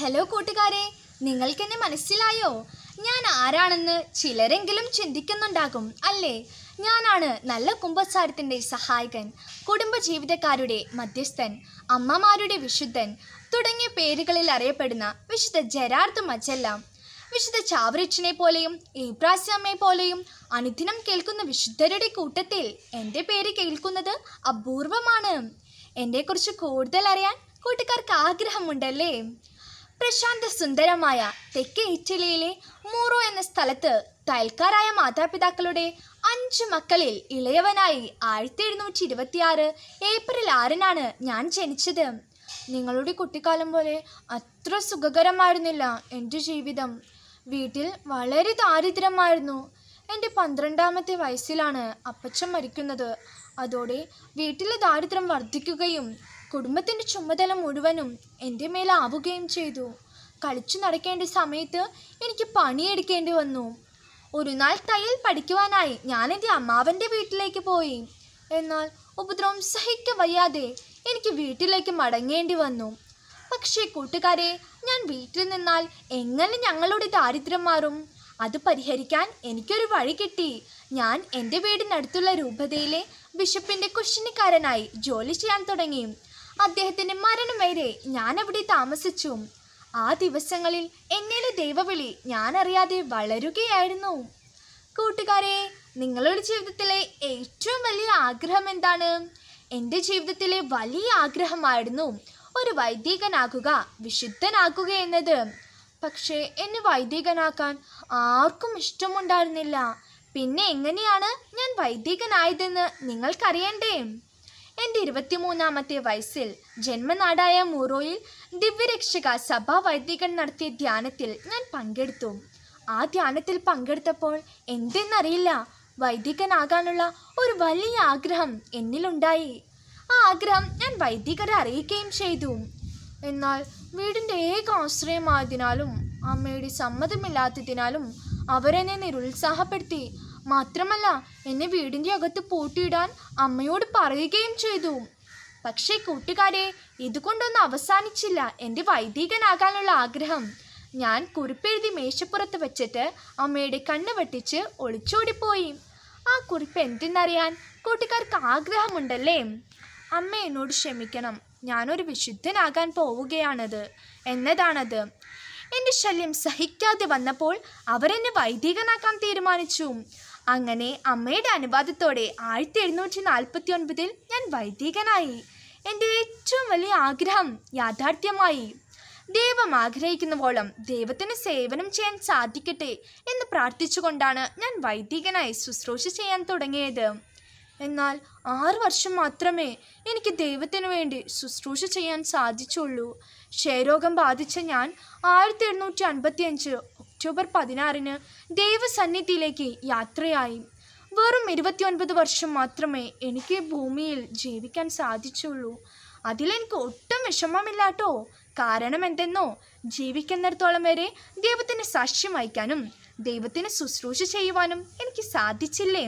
Hello കൂട്ടുകാരെ. നിങ്ങൾക്കെന്നെ മനസ്സിലായോ? ഞാൻ ആരാണെന്ന് ചിലരെങ്കിലും ചിന്തിക്കുന്നുണ്ടാകും അല്ലേ? ഞാനാണ് നല്ല കുംഭസാരത്തിന്റെ സഹായകൻ കുടുംബജീവിതക്കാരുടെ മധ്യസ്ഥൻ അമ്മമാരുടെ വിശുദ്ധൻ തുടങ്ങിയ പേരുകളിൽ അറിയപ്പെടുന്ന വിശുദ്ധ ജെറാർഡ് മജല്ല. വിശുദ്ധ ചാവറിച്ചിനെ പോലെയും ഏബ്രാസ്യമ്മയെ പോലെയും അനുദിനം കേൾക്കുന്ന വിശുദ്ധരുടെ കൂട്ടത്തിൽ എന്റെ പേര് കേൾക്കുന്നത് അപൂർവമാണ്. എന്നെക്കുറിച്ച് കൂടുതൽ അറിയാൻ കൂട്ടുകാർക്ക് ആഗ്രഹമുണ്ടല്ലേ? പ്രശാന്ത സുന്ദരമായ തെക്കേ ഇറ്റലിയിലെ മൂറോ എന്ന സ്ഥലത്ത് തൽക്കാരായ മാതാപിതാക്കളുടെ അഞ്ച് മക്കളിൽ ഇളയവനായി ആയിരത്തി എഴുന്നൂറ്റി ഇരുപത്തിയാറ് ഏപ്രിൽ ആറിനാണ് ഞാൻ ജനിച്ചത്. നിങ്ങളുടെ കുട്ടിക്കാലം പോലെ അത്ര സുഖകരമായിരുന്നില്ല എന്റെ ജീവിതം. വീട്ടിൽ വളരെ ദാരിദ്ര്യമായിരുന്നു. എന്റെ പന്ത്രണ്ടാമത്തെ വയസ്സിലാണ് അപ്പച്ചൻ മരിക്കുന്നത്. അതോടെ വീട്ടിലെ ദാരിദ്ര്യം വർദ്ധിക്കുകയും കുടുംബത്തിന്റെ ചുമതല മുഴുവനും എന്റെ മേലാവുകയും ചെയ്തു. കളിച്ചു നടക്കേണ്ട സമയത്ത് എനിക്ക് പണിയെടുക്കേണ്ടി വന്നു. ഒരു നാൾ തയ്യൽ പഠിക്കുവാനായി ഞാൻ എന്റെ അമ്മാവന്റെ വീട്ടിലേക്ക് പോയി. എന്നാൽ ഉപദ്രവം സഹിക്ക വയ്യാതെ എനിക്ക് വീട്ടിലേക്ക് മടങ്ങേണ്ടി വന്നു. പക്ഷേ കൂട്ടുകാരെ ഞാൻ വീട്ടിൽ നിന്നാൽ എങ്ങനെ ഞങ്ങളുടെ ദാരിദ്ര്യം മാറും അത് പരിഹരിക്കാൻ എനിക്കൊരു വഴി കിട്ടി. ഞാൻ എന്റെ വീടിനടുത്തുള്ള രൂപതയിലെ ബിഷപ്പിന്റെ കുഷിനിക്കാരനായി ജോലി ചെയ്യാൻ തുടങ്ങി. അദ്ദേഹത്തിന്റെ മരണം വരെ ഞാൻ അവിടെ താമസിച്ചു. ആ ദിവസങ്ങളിൽ എന്നിലെ ദൈവവിളി ഞാൻ അറിയാതെ വളരുകയായിരുന്നു. കൂട്ടുകാരെ നിങ്ങളുടെ ജീവിതത്തിലെ ഏറ്റവും വലിയ ആഗ്രഹം എന്താണ്? എന്റെ ജീവിതത്തിലെ വലിയ ആഗ്രഹമായിരുന്നു ഒരു വൈദികനാകുക വിശുദ്ധനാകുക എന്നത്. പക്ഷേ എന്നെ വൈദികനാക്കാൻ ആർക്കും ഇഷ്ടമുണ്ടായിരുന്നില്ല. പിന്നെ എങ്ങനെയാണ് ഞാൻ വൈദികനായതെന്ന് നിങ്ങൾക്കറിയണ്ടേ? എന്റെ ഇരുപത്തിമൂന്നാമത്തെ വയസ്സിൽ ജന്മനാടായ മൂറോയിൽ ദിവ്യരക്ഷക സഭാ വൈദികൻ നടത്തിയ ധ്യാനത്തിൽ ഞാൻ പങ്കെടുത്തു. ആ ധ്യാനത്തിൽ പങ്കെടുത്തപ്പോൾ എന്തെന്നറിയില്ല വൈദികനാകാനുള്ള ഒരു വലിയ ആഗ്രഹം എന്നിലുണ്ടായി. ആ ആഗ്രഹം ഞാൻ വൈദികരെ അറിയിക്കുകയും ചെയ്തു. എന്നാൽ വീടിന്റെ ഏക ആശ്രയമായതിനാലും അമ്മയുടെ സമ്മതമില്ലാത്തതിനാലും അവരെന്നെ നിരുത്സാഹപ്പെടുത്തി. മാത്രമല്ല എന്നെ വീടിന്റെ അകത്ത് പൂട്ടിയിടാൻ അമ്മയോട് പറയുകയും ചെയ്തു. പക്ഷേ കൂട്ടുകാരെ ഇതുകൊണ്ടൊന്നും അവസാനിച്ചില്ല എന്റെ വൈദികനാകാനുള്ള ആഗ്രഹം. ഞാൻ കുറിപ്പെഴുതി മേശപ്പുറത്ത് വെച്ചിട്ട് അമ്മയുടെ കണ്ണ് വെട്ടിച്ച് ഒളിച്ചോടിപ്പോയി. ആ കുറിപ്പ് എന്തെന്നറിയാൻ കൂട്ടുകാർക്ക് ആഗ്രഹമുണ്ടല്ലേ? അമ്മ എന്നോട് ക്ഷമിക്കണം. ഞാനൊരു വിശുദ്ധനാകാൻ പോവുകയാണത്. എന്നതാണത്. എന്റെ ശല്യം സഹിക്കാതെ വന്നപ്പോൾ അവരെന്നെ വൈദികനാക്കാൻ തീരുമാനിച്ചു. അങ്ങനെ അമ്മയുടെ അനുവാദത്തോടെ ആയിരത്തി എഴുന്നൂറ്റി നാൽപ്പത്തി ഒൻപതിൽ ഞാൻ വൈദികനായി. എന്റെ ഏറ്റവും വലിയ ആഗ്രഹം യാഥാർത്ഥ്യമായി. ദൈവം ആഗ്രഹിക്കുന്നവോളം ദൈവത്തിന് സേവനം ചെയ്യാൻ സാധിക്കട്ടെ എന്ന് പ്രാർത്ഥിച്ചുകൊണ്ടാണ് ഞാൻ വൈദികനായി ശുശ്രൂഷ ചെയ്യാൻ തുടങ്ങിയത്. എന്നാൽ ആറ് വർഷം മാത്രമേ എനിക്ക് ദൈവത്തിനു വേണ്ടി ശുശ്രൂഷ ചെയ്യാൻ സാധിച്ചുള്ളൂ. ക്ഷയരോഗം ബാധിച്ച ഞാൻ ആയിരത്തി എണ്ണൂറ്റി അൻപത്തി അഞ്ച് ഒക്ടോബർ പതിനാറിന് ദൈവസന്നിധിയിലേക്ക് യാത്രയായി. വെറും ഇരുപത്തിയൊൻപത് വർഷം മാത്രമേ എനിക്ക് ഭൂമിയിൽ ജീവിക്കാൻ സാധിച്ചുള്ളൂ. അതിലെനിക്ക് ഒട്ടും വിഷമമില്ലാട്ടോ. കാരണം എന്തെന്നോ? ജീവിക്കുന്നിടത്തോളം വരെ ദൈവത്തിന് സാക്ഷ്യം വഹിക്കാനും ദൈവത്തിന് ശുശ്രൂഷ ചെയ്യുവാനും എനിക്ക് സാധിച്ചില്ലേ?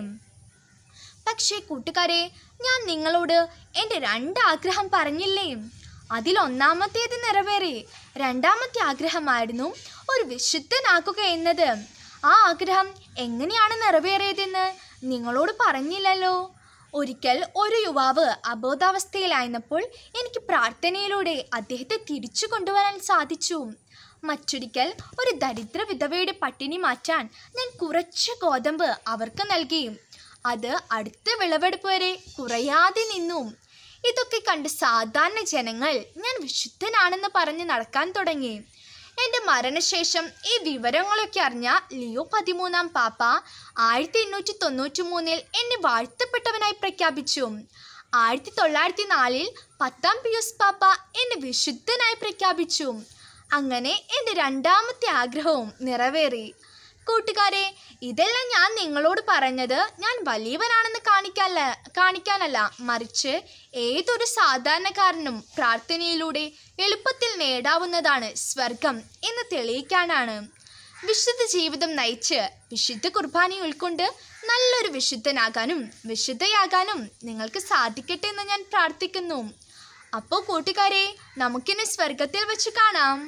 പക്ഷേ കൂട്ടുകാരെ ഞാൻ നിങ്ങളോട് എന്റെ രണ്ട് ആഗ്രഹം പറഞ്ഞില്ലേ അതിലൊന്നാമത്തേത് നിറവേറി. രണ്ടാമത്തെ ആഗ്രഹമായിരുന്നു ഒരു വിശുദ്ധനാക്കുക എന്നത്. ആ ആഗ്രഹം എങ്ങനെയാണ് നിറവേറിയതെന്ന് നിങ്ങളോട് പറഞ്ഞില്ലല്ലോ? ഒരിക്കൽ ഒരു യുവാവ് അബോധാവസ്ഥയിലായിരുന്നപ്പോൾ എനിക്ക് പ്രാർത്ഥനയിലൂടെ അദ്ദേഹത്തെ തിരിച്ചു കൊണ്ടുവരാൻ സാധിച്ചു. മറ്റൊരിക്കൽ ഒരു ദരിദ്ര വിധവയുടെ പട്ടിണി മാറ്റാൻ ഞാൻ കുറച്ച് ഗോതമ്പ് അവർക്ക് നൽകി. അത് അടുത്ത വിളവെടുപ്പ് വരെ കുറയാതെ നിന്നു. ഇതൊക്കെ കണ്ട് സാധാരണ ജനങ്ങൾ ഞാൻ വിശുദ്ധനാണെന്ന് പറഞ്ഞ് നടക്കാൻ തുടങ്ങി. എന്റെ മരണശേഷം ഈ വിവരങ്ങളൊക്കെ അറിഞ്ഞ ലിയോ പതിമൂന്നാം പാപ്പ ആയിരത്തി എണ്ണൂറ്റി തൊണ്ണൂറ്റി മൂന്നിൽ എന്നെ വാഴ്ത്തപ്പെട്ടവനായി പ്രഖ്യാപിച്ചു. ആയിരത്തി തൊള്ളായിരത്തി നാലിൽ പത്താം പിയൂസ് പാപ്പ എന്നെ വിശുദ്ധനായി പ്രഖ്യാപിച്ചു. അങ്ങനെ എന്റെ രണ്ടാമത്തെ ആഗ്രഹവും നിറവേറി. കൂട്ടുകാരെ ഇതെല്ലാം ഞാൻ നിങ്ങളോട് പറഞ്ഞത് ഞാൻ വലിയവനാണെന്ന് കാണിക്കാനല്ല കാണിക്കാനല്ല. മറിച്ച് ഏതൊരു സാധാരണക്കാരനും പ്രാർത്ഥനയിലൂടെ എളുപ്പത്തിൽ നേടാവുന്നതാണ് സ്വർഗം എന്ന് തെളിയിക്കാനാണ്. വിശുദ്ധ ജീവിതം നയിച്ച് വിശുദ്ധ കുർബാന ഉൾക്കൊണ്ട് നല്ലൊരു വിശുദ്ധനാകാനും വിശുദ്ധയാകാനും നിങ്ങൾക്ക് സാധിക്കട്ടെ എന്ന് ഞാൻ പ്രാർത്ഥിക്കുന്നു. അപ്പോൾ കൂട്ടുകാരെ നമുക്കിനി സ്വർഗത്തിൽ വെച്ച് കാണാം.